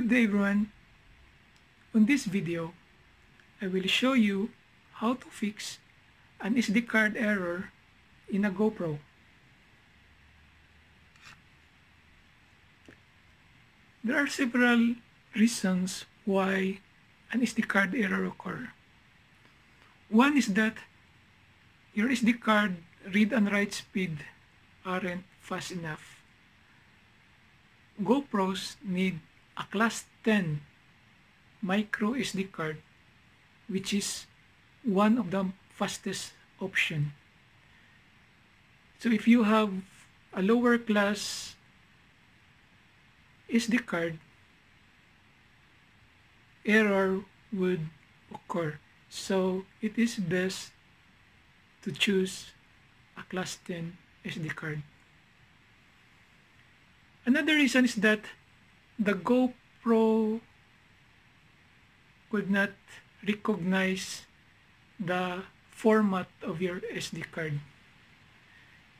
Good day everyone. On this video, I will show you how to fix an SD card error in a GoPro. There are several reasons why an SD card error occur. One is that your SD card read and write speed aren't fast enough. GoPros need a class 10 micro SD card which is one of the fastest option. So if you have a lower class SD card, error would occur. So it is best to choose a class 10 SD card. Another reason is that the GoPro could not recognize the format of your SD card.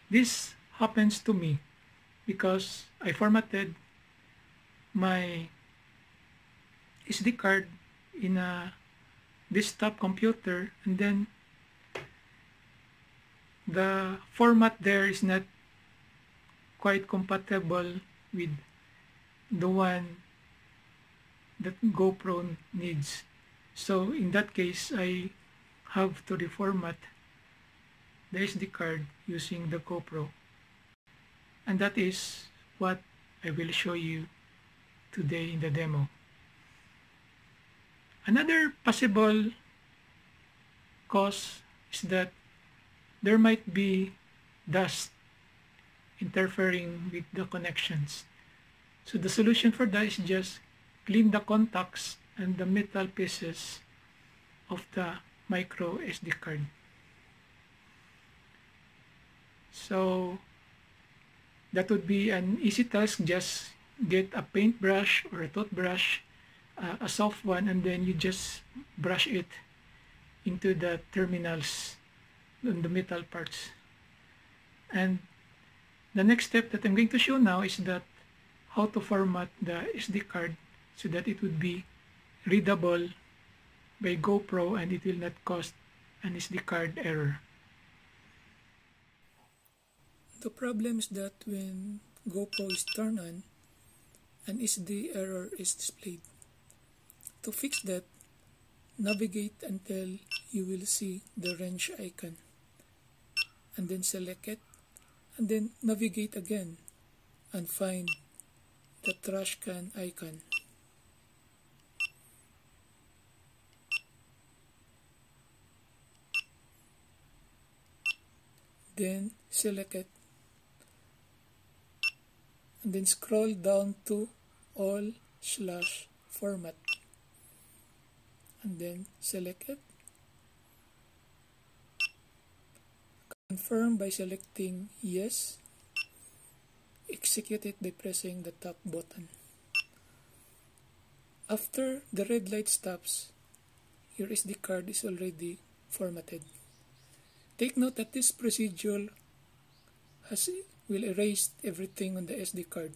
This happens to me because I formatted my SD card in a desktop computer and then the format there is not quite compatible with the one that GoPro needs. So in that case, I have to reformat the SD card using the GoPro. And that is what I will show you today in the demo. Another possible cause is that there might be dust interfering with the connections. So the solution for that is just clean the contacts and the metal pieces of the micro SD card. So that would be an easy task. Just get a paintbrush or a toothbrush, uh, a soft one, and then you just brush it into the terminals on the metal parts. And the next step that I'm going to show now is that how to format the SD card so that it would be readable by GoPro and it will not cause an SD card error. The problem is that when GoPro is turned on, an SD error is displayed. To fix that, navigate until you will see the wrench icon and then select it and then navigate again and find the trash can icon. Then select it and then scroll down to all slash format and then select it. Confirm by selecting yes execute it by pressing the top button. After the red light stops, your SD card is already formatted. Take note that this procedure has will erase everything on the SD card.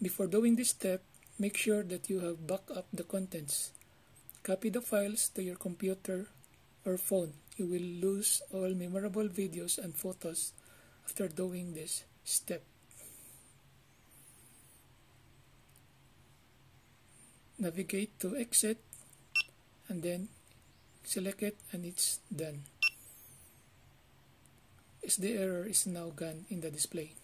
Before doing this step, make sure that you have backed up the contents. Copy the files to your computer or phone. You will lose all memorable videos and photos after doing this step. Navigate to exit and then select it and it's done. SD error is now gone in the display.